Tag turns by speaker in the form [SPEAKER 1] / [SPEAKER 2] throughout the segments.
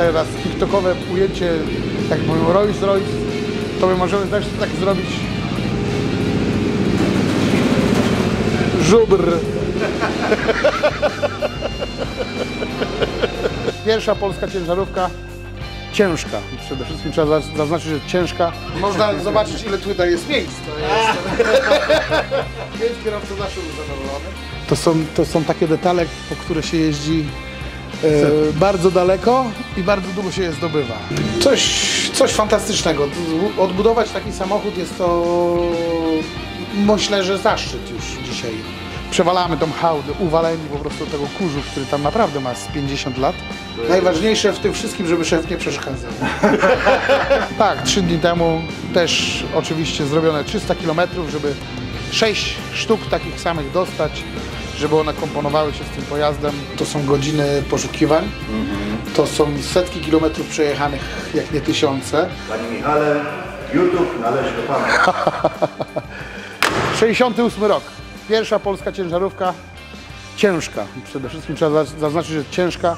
[SPEAKER 1] teraz tiktokowe ujęcie, jak mówią Rolls Royce, to my możemy też tak zrobić. Żubr. Pierwsza polska ciężarówka. Ciężka. Przede wszystkim trzeba za- zaznaczyć, że ciężka. Można zobaczyć, ile tutaj jest miejsc. To jest... Pięć kierowców zawsze zadowolony. To są, to są takie detale, po które się jeździ e, bardzo daleko i bardzo długo się je zdobywa. Coś, coś fantastycznego. Odbudować taki samochód jest to myślę, że zaszczyt już dzisiaj. Przewalamy tą hałdę, uwaleni po prostu tego kurzu, który tam naprawdę ma z 50 lat. Najważniejsze w tym wszystkim, żeby szef nie przeszkadzał. tak, trzy dni temu też oczywiście zrobione 300 km, żeby 6 sztuk takich samych dostać, żeby one komponowały się z tym pojazdem. To są godziny poszukiwań, to są setki kilometrów przejechanych, jak nie tysiące.
[SPEAKER 2] Panie Michale, YouTube należy do Pana.
[SPEAKER 1] 68 rok. Pierwsza polska ciężarówka. Ciężka. Przede wszystkim trzeba za- zaznaczyć, że ciężka.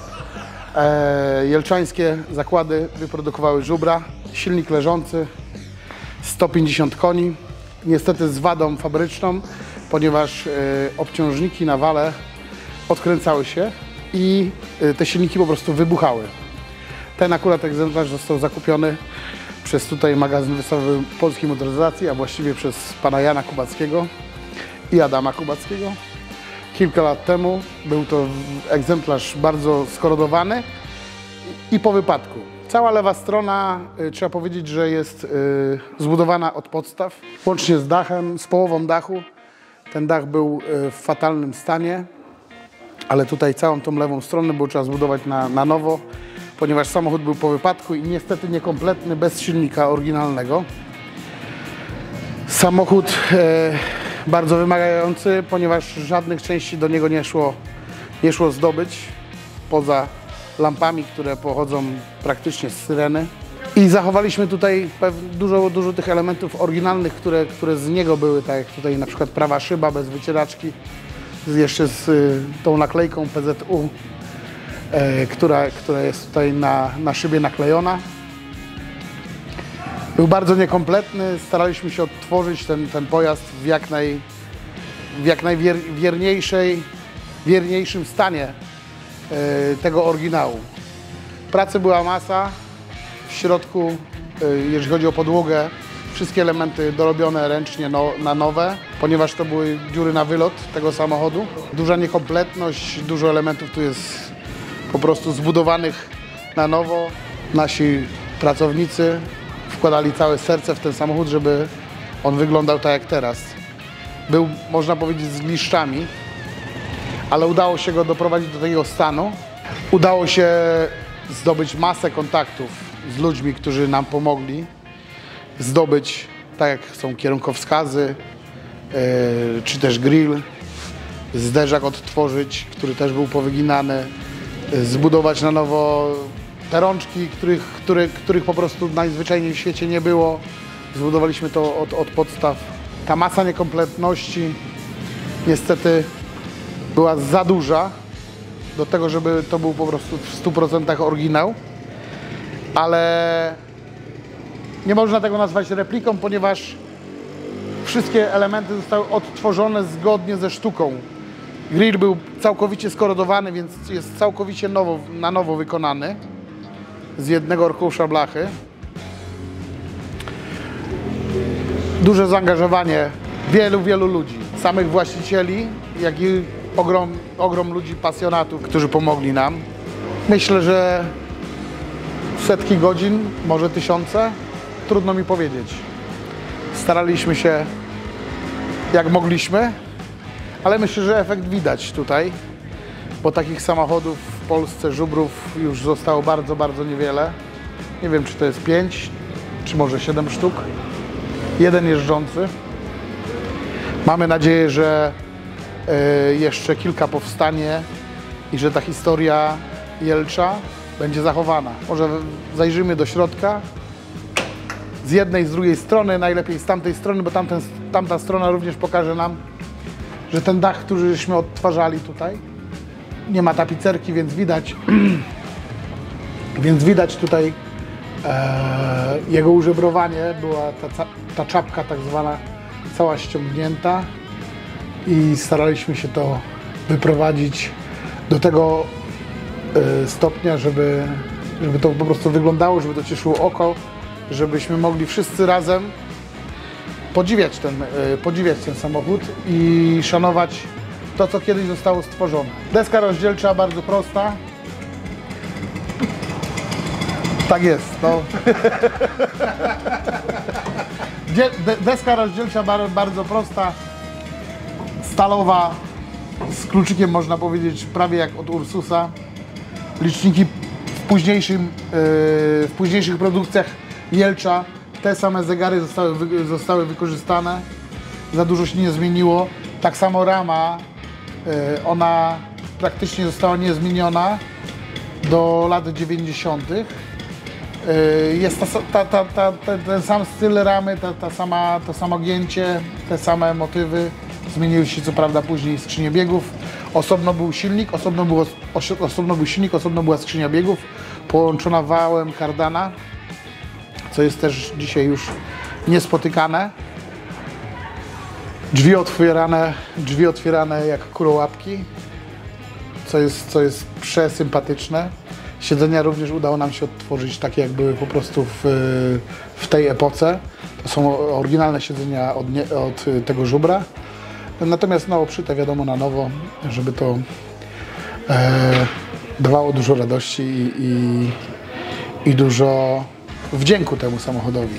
[SPEAKER 1] E, jelczańskie zakłady wyprodukowały żubra. Silnik leżący. 150 koni. Niestety z wadą fabryczną, ponieważ e, obciążniki na wale odkręcały się i e, te silniki po prostu wybuchały. Ten akurat egzemplarz został zakupiony przez tutaj magazyn wystawowy Polskiej Motoryzacji, a właściwie przez pana Jana Kubackiego i Adama Kubackiego. Kilka lat temu był to egzemplarz bardzo skorodowany i po wypadku. Cała lewa strona, y, trzeba powiedzieć, że jest zbudowana od podstaw, łącznie z dachem, z połową dachu. Ten dach był y, w fatalnym stanie, ale tutaj całą tą lewą stronę było trzeba zbudować na, na nowo, ponieważ samochód był po wypadku i niestety niekompletny, bez silnika oryginalnego. Samochód e, bardzo wymagający, ponieważ żadnych części do niego nie szło, nie szło zdobyć, poza lampami, które pochodzą praktycznie z syreny. I zachowaliśmy tutaj dużo, dużo tych elementów oryginalnych, które, które z niego były, tak jak tutaj na przykład prawa szyba bez wycieraczki, jeszcze z y, tą naklejką PZU, e, która, która jest tutaj na, na szybie naklejona. Był bardzo niekompletny, staraliśmy się odtworzyć ten, ten pojazd w jak, naj, w jak najwierniejszej, wierniejszym stanie e, tego oryginału. Pracy była masa, w środku, e, jeżeli chodzi o podłogę, wszystkie elementy dorobione ręcznie no, na nowe, ponieważ to były dziury na wylot tego samochodu. Duża niekompletność, dużo elementów tu jest po prostu zbudowanych na nowo. Nasi pracownicy wkładali całe serce w ten samochód, żeby on wyglądał tak jak teraz. Był, można powiedzieć, z liszczami, ale udało się go doprowadzić do takiego stanu. Udało się zdobyć masę kontaktów z ludźmi, którzy nam pomogli zdobyć, tak jak są kierunkowskazy, e, czy też grill, zderzak odtworzyć, który też był powyginany, e, zbudować na nowo te rączki, których, które, których po prostu najzwyczajniej w świecie nie było. Zbudowaliśmy to od, od podstaw. Ta masa niekompletności niestety była za duża do tego, żeby to był po prostu w 100% oryginał, ale nie można tego nazwać repliką, ponieważ wszystkie elementy zostały odtworzone zgodnie ze sztuką. Grill był całkowicie skorodowany, więc jest całkowicie nowo, na nowo wykonany z jednego orkusza blachy. Duże zaangażowanie wielu, wielu ludzi, samych właścicieli, jak i ogrom, ogrom ludzi pasjonatów, którzy pomogli nam. Myślę, że setki godzin, może tysiące, trudno mi powiedzieć. Staraliśmy się jak mogliśmy, ale myślę, że efekt widać tutaj, bo takich samochodów w Polsce, żubrów już zostało bardzo, bardzo niewiele. Nie wiem, czy to jest pięć, czy może siedem sztuk. Jeden jeżdżący. Mamy nadzieję, że e, jeszcze kilka powstanie i że ta historia Jelcza będzie zachowana. Może zajrzymy do środka, z jednej, z drugiej strony, najlepiej z tamtej strony, bo tamten, tamta strona również pokaże nam, że ten dach, który żeśmy odtwarzali tutaj, nie ma tapicerki, więc widać Więc widać tutaj e, jego użebrowanie, była ta, ta czapka tak zwana cała ściągnięta i staraliśmy się to wyprowadzić do tego stopnia, żeby, żeby to po prostu wyglądało, żeby to cieszyło oko, żebyśmy mogli wszyscy razem podziwiać ten, e, podziwiać ten samochód i szanować to, co kiedyś zostało stworzone. Deska rozdzielcza bardzo prosta. Tak jest, no. Dzie- de- Deska rozdzielcza bar- bardzo prosta, stalowa, z kluczykiem można powiedzieć prawie jak od Ursusa. Liczniki w, późniejszym, yy, w późniejszych produkcjach Jelcza te same zegary zostały, zostały wykorzystane. Za dużo się nie zmieniło. Tak samo rama, yy, ona praktycznie została niezmieniona do lat 90. Yy, Jest ta, ta, ta, ta, ten sam styl ramy, ta, ta sama, to samo gięcie, te same motywy. Zmieniły się co prawda później skrzynie biegów. Osobno był silnik, osobno, było, osobno był silnik, osobno była skrzynia biegów, połączona wałem kardana, co jest też dzisiaj już niespotykane. Drzwi otwierane, drzwi otwierane jak kurołapki co jest, co jest przesympatyczne. Siedzenia również udało nam się odtworzyć takie, jak były po prostu w, w tej epoce. To są oryginalne siedzenia od, nie, od tego żubra. Natomiast no, obszyte wiadomo na nowo, żeby to e, dawało dużo radości i, i, i dużo wdzięku temu samochodowi.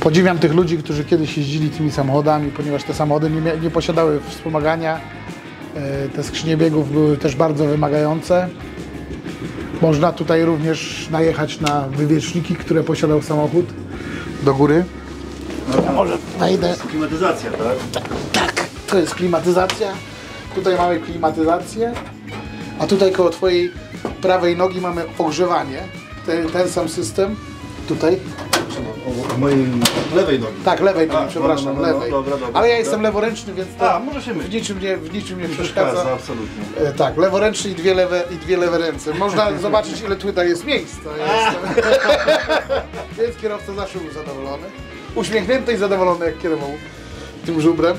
[SPEAKER 1] Podziwiam tych ludzi, którzy kiedyś jeździli tymi samochodami, ponieważ te samochody nie, nie posiadały wspomagania. E, Te skrzynie biegów były też bardzo wymagające. Można tutaj również najechać na wywieczniki, które posiadał samochód do góry. Może wejdę.
[SPEAKER 2] Klimatyzacja, tak?
[SPEAKER 1] Tak, to jest klimatyzacja. Tutaj mamy klimatyzację, a tutaj koło Twojej prawej nogi mamy ogrzewanie. Ten, ten sam system. Tutaj.
[SPEAKER 2] O mojej lewej nogi.
[SPEAKER 1] Tak, lewej nogi,
[SPEAKER 2] A, no,
[SPEAKER 1] przepraszam,
[SPEAKER 2] no, no, no,
[SPEAKER 1] lewej.
[SPEAKER 2] dobra, dobra,
[SPEAKER 1] Ale ja
[SPEAKER 2] dobra.
[SPEAKER 1] jestem leworęczny, więc to
[SPEAKER 2] A, może się
[SPEAKER 1] w niczym nie, w niczym nie
[SPEAKER 2] Przeszkadza,
[SPEAKER 1] przeszkadza.
[SPEAKER 2] absolutnie.
[SPEAKER 1] E, Tak, leworęczny i dwie lewe, i dwie lewe ręce. Można zobaczyć, ile tutaj jest miejsc. To jest... Więc kierowca zawsze był zadowolony. Uśmiechnięty i zadowolony, jak kierował tym żubrem.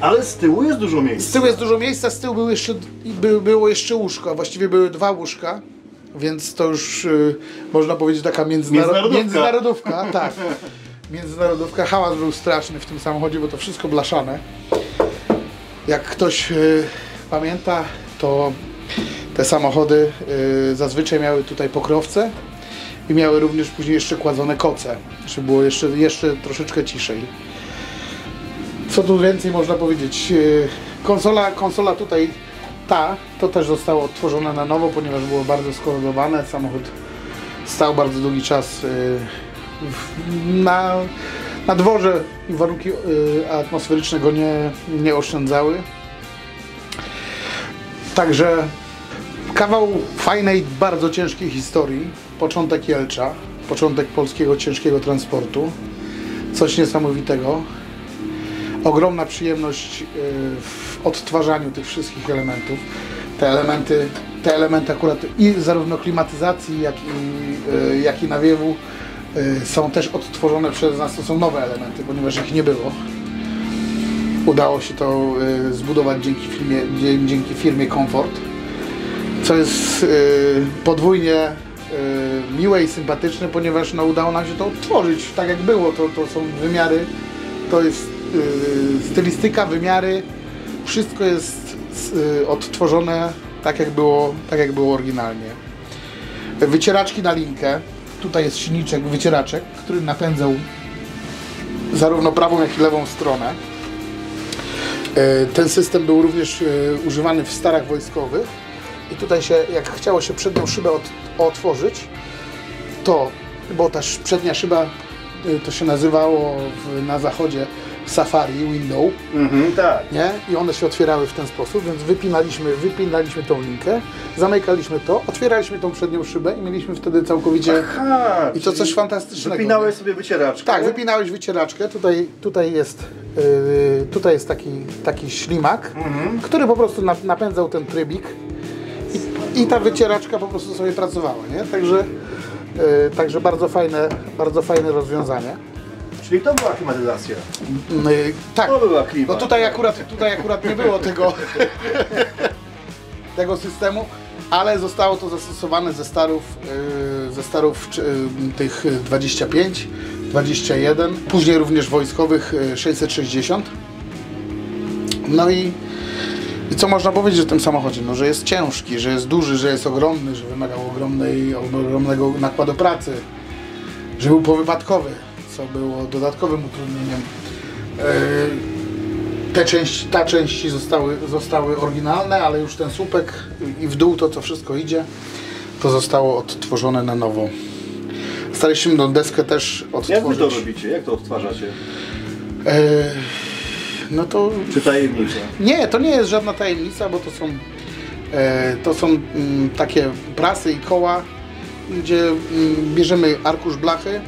[SPEAKER 2] Ale z tyłu jest dużo
[SPEAKER 1] Z
[SPEAKER 2] miejsca.
[SPEAKER 1] tyłu jest dużo miejsca, z tyłu był jeszcze, by, było jeszcze łóżko, a właściwie były dwa łóżka, więc to już y, można powiedzieć taka międzynar-
[SPEAKER 2] Międzynarodówka.
[SPEAKER 1] międzynarodówka. Tak, międzynarodówka. Hałas był straszny w tym samochodzie, bo to wszystko blaszane. Jak ktoś y, pamięta, to te samochody y, zazwyczaj miały tutaj pokrowce i miały również później jeszcze kładzone koce, żeby było jeszcze, jeszcze troszeczkę ciszej. Co tu więcej można powiedzieć? Yy, Konsola, konsola tutaj, ta, to też zostało odtworzone na nowo, ponieważ było bardzo skorodowane. Samochód stał bardzo długi czas w- na, na dworze i warunki yy, atmosferyczne go nie, nie oszczędzały. Także kawał fajnej, bardzo ciężkiej historii. Początek Jelcza, początek polskiego ciężkiego transportu. Coś niesamowitego ogromna przyjemność y, w odtwarzaniu tych wszystkich elementów. Te elementy, te elementy akurat i zarówno klimatyzacji, jak i, y, jak i nawiewu y, są też odtworzone przez nas. To są nowe elementy, ponieważ ich nie było. Udało się to zbudować dzięki firmie, dzie- dzięki firmie Comfort, co jest podwójnie miłe i sympatyczne, ponieważ no, udało nam się to odtworzyć tak jak było. To, to są wymiary, to jest stylistyka, wymiary, wszystko jest y, odtworzone tak jak było, tak jak było oryginalnie. Wycieraczki na linkę. Tutaj jest silniczek, wycieraczek, który napędzał zarówno prawą, jak i lewą stronę. E, Ten system był również używany w starach wojskowych i tutaj się, jak chciało się przednią szybę od, otworzyć, to, bo ta przednia szyba to się nazywało w, na zachodzie Safari Window,
[SPEAKER 2] Mhm, tak.
[SPEAKER 1] nie? I one się otwierały w ten sposób, więc wypinaliśmy, wypinaliśmy tą linkę, zamykaliśmy to, otwieraliśmy tą przednią szybę i mieliśmy wtedy całkowicie...
[SPEAKER 2] Aha,
[SPEAKER 1] I to coś fantastycznego.
[SPEAKER 2] Wypinałeś
[SPEAKER 1] nie?
[SPEAKER 2] sobie wycieraczkę.
[SPEAKER 1] Tak, wypinałeś wycieraczkę. Tutaj, tutaj jest, yy, tutaj jest taki, taki ślimak, który po prostu nap- napędzał ten trybik. I, i ta wycieraczka po prostu sobie pracowała, nie? Także, e, także bardzo fajne, bardzo fajne rozwiązanie.
[SPEAKER 2] Czyli to była klimatyzacja.
[SPEAKER 1] No tak.
[SPEAKER 2] To była klimat.
[SPEAKER 1] No tutaj akurat, tutaj akurat nie było tego, tego systemu, ale zostało to zastosowane ze starów, yy, ze starów yy, tych 25, 21, później również wojskowych yy, 660. No i, i co można powiedzieć o tym samochodzie? No, że jest ciężki, że jest duży, że jest ogromny, że wymagał ogromnej, ogromnego nakładu pracy, że był powypadkowy, co było dodatkowym utrudnieniem. Yy, Te części, ta części zostały, zostały oryginalne, ale już ten słupek i w dół to co wszystko idzie, to zostało odtworzone na nowo. Staraliśmy tą deskę też
[SPEAKER 2] Jak wy to
[SPEAKER 1] odtworzyć.
[SPEAKER 2] robicie? Jak to odtwarzacie?
[SPEAKER 1] Yy, No to
[SPEAKER 2] Czy tajemnica?
[SPEAKER 1] nie, to nie jest żadna tajemnica, bo to są, e, to są mm, takie prasy i koła, gdzie mm, bierzemy arkusz blachy,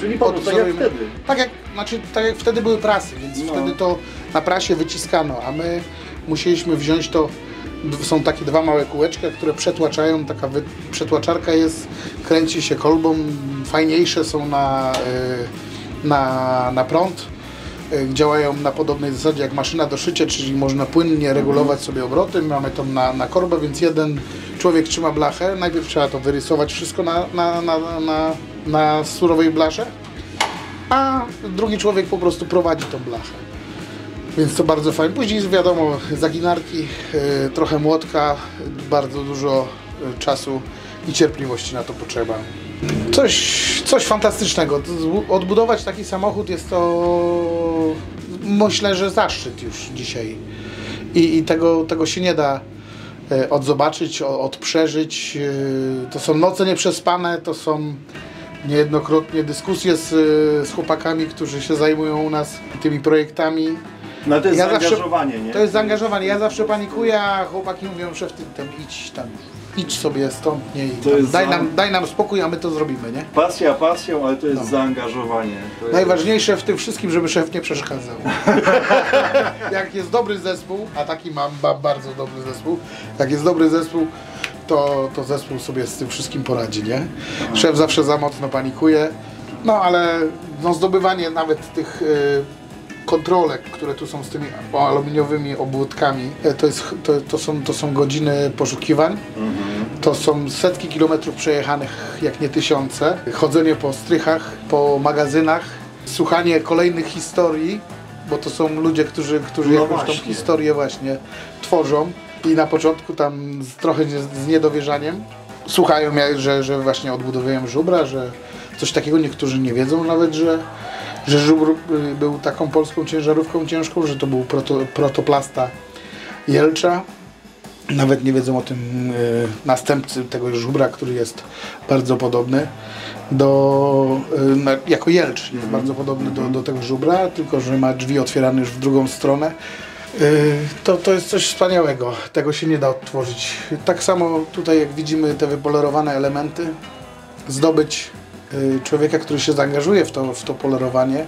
[SPEAKER 2] Czyli po prostu tak jak wtedy.
[SPEAKER 1] Tak jak, znaczy, tak jak wtedy były prasy, więc
[SPEAKER 2] No.
[SPEAKER 1] wtedy to na prasie wyciskano, a my musieliśmy wziąć to, są takie dwa małe kółeczka, które przetłaczają, taka wy, przetłaczarka jest, kręci się kolbą, fajniejsze są na, y, na, na prąd, y, działają na podobnej zasadzie jak maszyna do szycia, czyli można płynnie regulować sobie obroty, mamy to na, na korbę, więc jeden człowiek trzyma blachę, najpierw trzeba to wyrysować wszystko na, na, na, na, na surowej blasze, a drugi człowiek po prostu prowadzi tą blachę. Więc to bardzo fajnie. Później wiadomo, zaginarki, y, trochę młotka, bardzo dużo y, czasu i cierpliwości na to potrzeba. Coś, coś fantastycznego. Odbudować taki samochód jest to myślę, że zaszczyt już dzisiaj. I, i tego, tego się nie da e, odzobaczyć, odprzeżyć. E, To są noce nieprzespane, to są niejednokrotnie dyskusje z, z chłopakami, którzy się zajmują u nas tymi projektami.
[SPEAKER 2] No to jest
[SPEAKER 1] Ja zawsze-
[SPEAKER 2] zaangażowanie, nie?
[SPEAKER 1] To jest zaangażowanie. Ja zawsze panikuję, a chłopaki mówią, szef, ty tam idź tam, idź sobie stąd, nie, i
[SPEAKER 2] To
[SPEAKER 1] tam,
[SPEAKER 2] jest
[SPEAKER 1] daj, nam, daj nam spokój, a my to zrobimy, nie?
[SPEAKER 2] Pasja pasją, ale to jest
[SPEAKER 1] No.
[SPEAKER 2] zaangażowanie. To jest...
[SPEAKER 1] Najważniejsze w tym wszystkim, żeby szef nie przeszkadzał. jak jest dobry zespół, a taki mam ba bardzo dobry zespół, jak jest dobry zespół, to, to zespół sobie z tym wszystkim poradzi, nie? Szef zawsze za mocno panikuje, no ale no, zdobywanie nawet tych y, kontrolek, które tu są z tymi aluminiowymi obwódkami, e, to, jest, to, to, są, to są godziny poszukiwań. To są setki kilometrów przejechanych, jak nie tysiące. Chodzenie po strychach, po magazynach, słuchanie kolejnych historii, bo to są ludzie, którzy, którzy
[SPEAKER 2] No
[SPEAKER 1] jakąś tą
[SPEAKER 2] właśnie.
[SPEAKER 1] historię właśnie tworzą i na początku tam z, trochę nie- z niedowierzaniem słuchają, że, że właśnie odbudowują żubra, że coś takiego niektórzy nie wiedzą nawet, że, że żubr y, był taką polską ciężarówką ciężką, że to był proto, protoplasta Jelcza. Nawet nie wiedzą o tym y, następcy tego żubra, który jest bardzo podobny do, y, na, jako Jelcz jest bardzo podobny do, do tego żubra, tylko że ma drzwi otwierane już w drugą stronę. Y, to, to jest coś wspaniałego, tego się nie da odtworzyć. Tak samo tutaj jak widzimy te wypolerowane elementy, zdobyć y, człowieka, który się zaangażuje w to, w to polerowanie,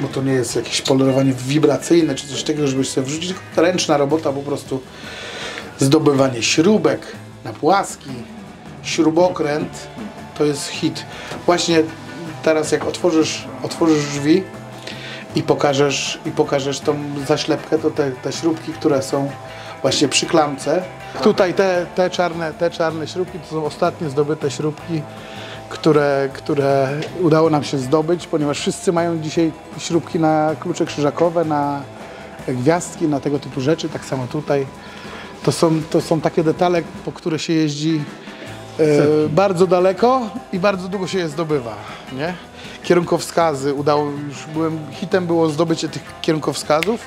[SPEAKER 1] bo to nie jest jakieś polerowanie wibracyjne czy coś takiego, żebyś sobie wrzucić, tylko ręczna robota po prostu zdobywanie śrubek na płaski, śrubokręt, to jest hit. Właśnie teraz jak otworzysz, otworzysz drzwi i pokażesz, i pokażesz tą zaślepkę, to te, te śrubki, które są właśnie przy klamce. Tutaj te, te, czarne, te czarne śrubki to są ostatnie zdobyte śrubki, które, które udało nam się zdobyć, ponieważ wszyscy mają dzisiaj śrubki na klucze krzyżakowe, na gwiazdki, na tego typu rzeczy, tak samo tutaj. To są, to są takie detale, po które się jeździ e, bardzo daleko i bardzo długo się je zdobywa, nie? Kierunkowskazy udało, już byłem, hitem było zdobycie tych kierunkowskazów.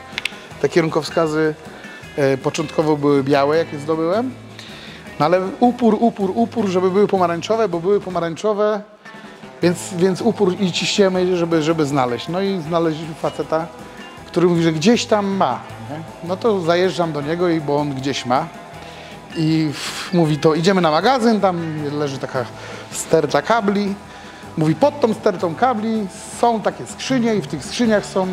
[SPEAKER 1] Te kierunkowskazy e, początkowo były białe, jak je zdobyłem. No ale upór, upór, upór, żeby były pomarańczowe, bo były pomarańczowe, więc, więc upór i ciśniemy, żeby, żeby znaleźć. No i znaleźliśmy faceta, który mówi, że gdzieś tam ma. Nie? No to zajeżdżam do niego, i bo on gdzieś ma. I mówi to, idziemy na magazyn, tam leży taka sterta kabli. Mówi, pod tą stertą kabli są takie skrzynie i w tych skrzyniach są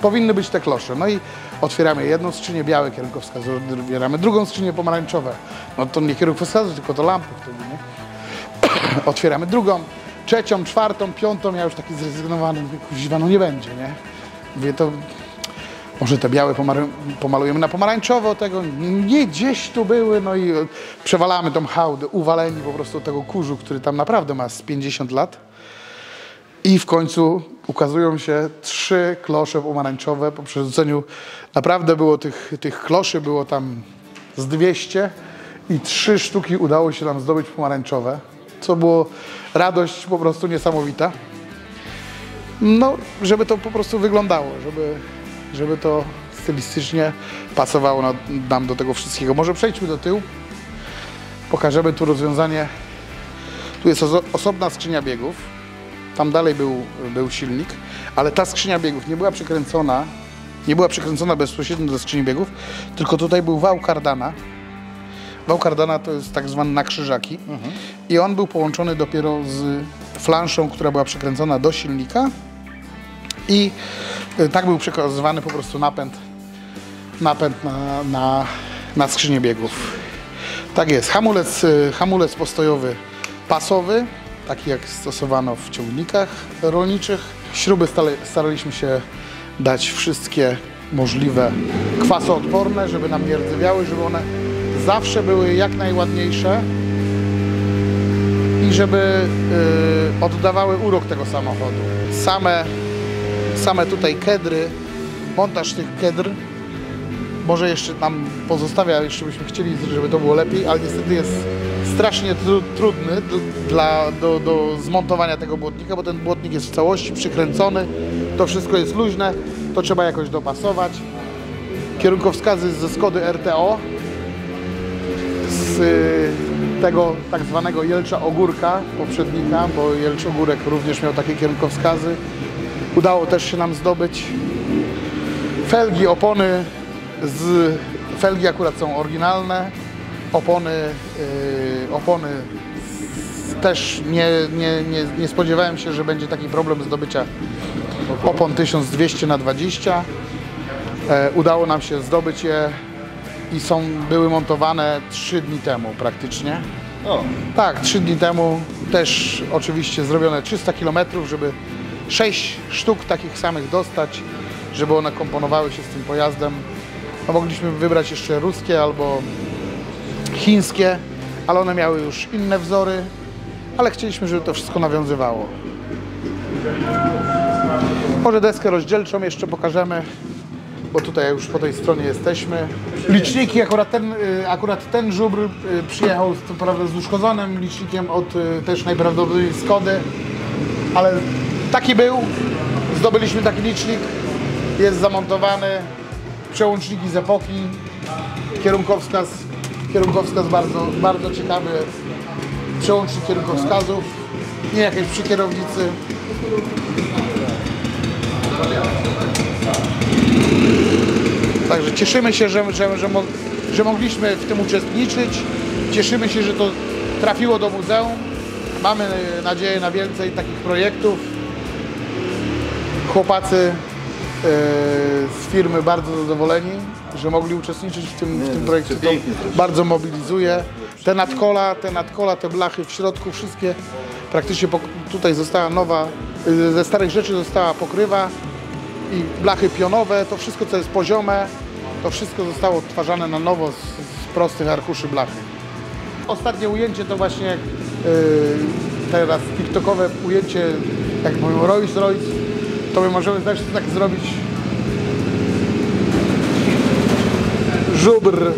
[SPEAKER 1] powinny być te klosze. No i otwieramy jedną skrzynię białe kierunkowskazy, otwieramy drugą skrzynię pomarańczowe. No to nie kierunkowskazy, tylko to lampy wtedy, nie? otwieramy drugą, trzecią, czwartą, piątą, ja już taki zrezygnowany, kuźwa, no nie będzie, nie? Mówię, to może te białe pomalujemy na pomarańczowo tego, nie, gdzieś tu były, no i przewalamy tą hałdę, uwaleni po prostu tego kurzu, który tam naprawdę ma z 50 lat. I w końcu ukazują się trzy klosze pomarańczowe po przerzuceniu. Naprawdę było tych, tych kloszy było tam z 200 i trzy sztuki udało się nam zdobyć pomarańczowe, co było radość po prostu niesamowita. No, żeby to po prostu wyglądało, żeby, żeby to stylistycznie pasowało na, nam do tego wszystkiego. Może przejdźmy do tyłu, pokażemy tu rozwiązanie. Tu jest oso- osobna skrzynia biegów. Tam dalej był, był silnik, ale ta skrzynia biegów nie była przykręcona, nie była przykręcona bezpośrednio do skrzyni biegów, tylko tutaj był wał kardana. Wał kardana to jest tak zwany nakrzyżaki i on był połączony dopiero z flanszą, która była przykręcona do silnika i y, tak był przekazywany po prostu napęd, napęd na, na, na skrzynię biegów. Tak jest, hamulec, y, hamulec postojowy pasowy, taki jak stosowano w ciągnikach rolniczych. Śruby staraliśmy się dać wszystkie możliwe kwasoodporne, żeby nam nie rdzewiały, żeby one zawsze były jak najładniejsze i żeby y, oddawały urok tego samochodu. Same, same tutaj kedry, montaż tych kedr może jeszcze nam pozostawia, jeszcze byśmy chcieli, żeby to było lepiej, ale niestety jest strasznie tru, trudny d- dla, do, do zmontowania tego błotnika, bo ten błotnik jest w całości przykręcony, to wszystko jest luźne, to trzeba jakoś dopasować. Kierunkowskazy ze Skody RTO, z y, tego tak zwanego Jelcza Ogórka poprzednika, bo Jelcz Ogórek również miał takie kierunkowskazy. Udało też się nam zdobyć felgi, opony z felgi akurat są oryginalne. Opony, yy, opony też nie, nie, nie, nie spodziewałem się, że będzie taki problem zdobycia opon 1200 na 20. E, udało nam się zdobyć je i są, były montowane 3 dni temu praktycznie.
[SPEAKER 2] O,
[SPEAKER 1] Tak, trzy dni temu też oczywiście zrobione 300 km, żeby 6 sztuk takich samych dostać, żeby one komponowały się z tym pojazdem. No, mogliśmy wybrać jeszcze ruskie albo chińskie, ale one miały już inne wzory, ale chcieliśmy, żeby to wszystko nawiązywało. Może deskę rozdzielczą jeszcze pokażemy, bo tutaj już po tej stronie jesteśmy. Liczniki, akurat ten, y, akurat ten żubr y, przyjechał z, prawda z uszkodzonym licznikiem od y, też najprawdopodobniej Skody, ale taki był. Zdobyliśmy taki licznik, jest zamontowany, przełączniki z epoki, kierunkowskaz, kierunkowskaz bardzo, bardzo ciekawy, przełącznik kierunkowskazów, nie jakieś przy kierownicy. Także cieszymy się, że, że, że, że mogliśmy w tym uczestniczyć. Cieszymy się, że to trafiło do muzeum. Mamy nadzieję na więcej takich projektów. Chłopacy e, z firmy bardzo zadowoleni, że mogli uczestniczyć w tym, w tym projekcie. To bardzo mobilizuje. Te nadkola, te nadkola, te blachy w środku, wszystkie praktycznie tutaj została nowa, y, ze starych rzeczy została pokrywa i blachy pionowe, to wszystko co jest poziome, to wszystko zostało odtwarzane na nowo z, z prostych arkuszy blachy. Ostatnie ujęcie to właśnie yy, teraz tiktokowe ujęcie, jak mówią Rolls Royce, to my możemy też tak zrobić żubr.